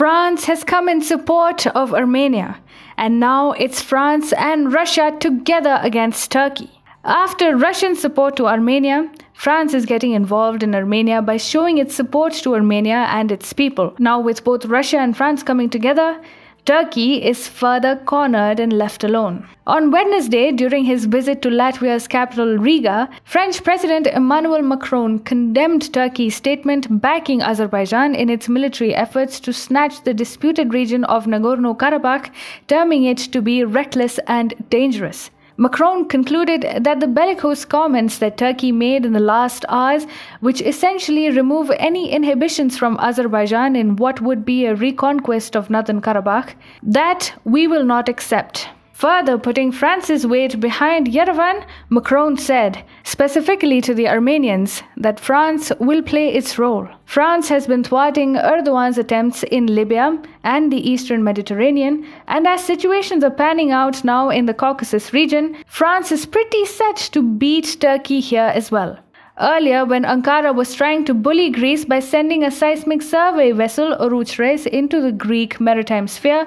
France has come in support of Armenia, and now it's France and Russia together against Turkey. After Russian support to Armenia, France is getting involved in Armenia by showing its support to Armenia and its people. Now, with both Russia and France coming together, Turkey is further cornered and left alone. On Wednesday, during his visit to Latvia's capital Riga, French President Emmanuel Macron condemned Turkey's statement backing Azerbaijan in its military efforts to snatch the disputed region of Nagorno Karabakh, terming it to be reckless and dangerous. Macron concluded that the bellicose comments that Turkey made in the last hours, which essentially remove any inhibitions from Azerbaijan in what would be a reconquest of Nagorno Karabakh, that we will not accept. Further putting France's weight behind Yerevan, Macron said, specifically to the Armenians, that France will play its role. France has been thwarting Erdogan's attempts in Libya and the eastern Mediterranean, and as situations are panning out now in the Caucasus region, France is pretty set to beat Turkey here as well. Earlier, when Ankara was trying to bully Greece by sending a seismic survey vessel, Oruc Reis, into the Greek maritime sphere,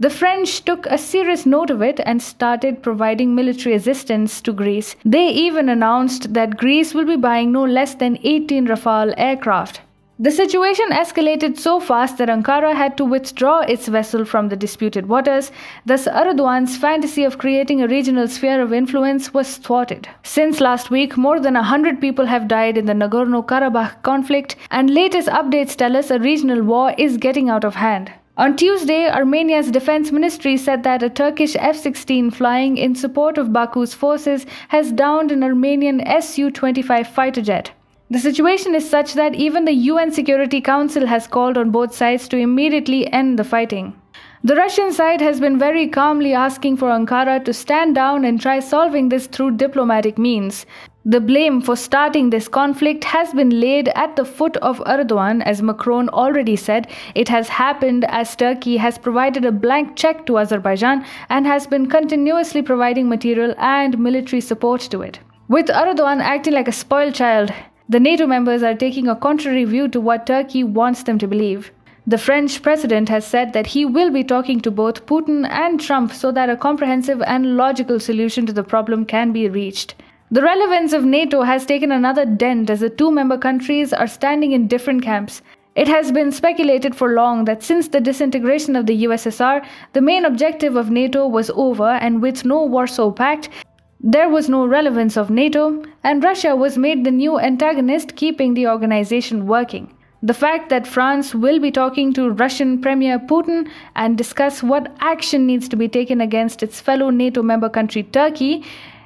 the French took a serious note of it and started providing military assistance to Greece. They even announced that Greece will be buying no less than 18 Rafale aircraft. The situation escalated so fast that Ankara had to withdraw its vessel from the disputed waters, thus, Erdogan's fantasy of creating a regional sphere of influence was thwarted. Since last week, more than 100 people have died in the Nagorno Karabakh conflict, and latest updates tell us a regional war is getting out of hand. On Tuesday, Armenia's defense ministry said that a Turkish F 16 flying in support of Baku's forces has downed an Armenian Su 25 fighter jet. The situation is such that even the UN Security Council has called on both sides to immediately end the fighting. The Russian side has been very calmly asking for Ankara to stand down and try solving this through diplomatic means. The blame for starting this conflict has been laid at the foot of Erdogan, as Macron already said. It has happened as Turkey has provided a blank check to Azerbaijan and has been continuously providing material and military support to it. With Erdogan acting like a spoiled child, the NATO members are taking a contrary view to what Turkey wants them to believe. The French president has said that he will be talking to both Putin and Trump so that a comprehensive and logical solution to the problem can be reached. The relevance of NATO has taken another dent as the two member countries are standing in different camps. It has been speculated for long that since the disintegration of the USSR, the main objective of NATO was over, and with no Warsaw Pact, there was no relevance of NATO, and Russia was made the new antagonist, keeping the organization working. The fact that France will be talking to Russian Premier Putin and discuss what action needs to be taken against its fellow NATO member country Turkey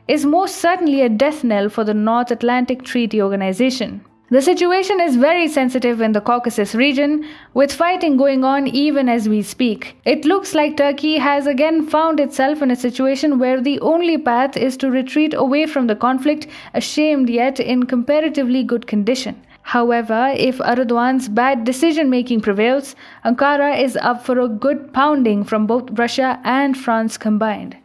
is most certainly a death knell for the North Atlantic Treaty Organization. The situation is very sensitive in the Caucasus region, with fighting going on even as we speak. It looks like Turkey has again found itself in a situation where the only path is to retreat away from the conflict, ashamed yet in comparatively good condition. However, if Erdogan's bad decision making prevails, Ankara is up for a good pounding from both Russia and France combined.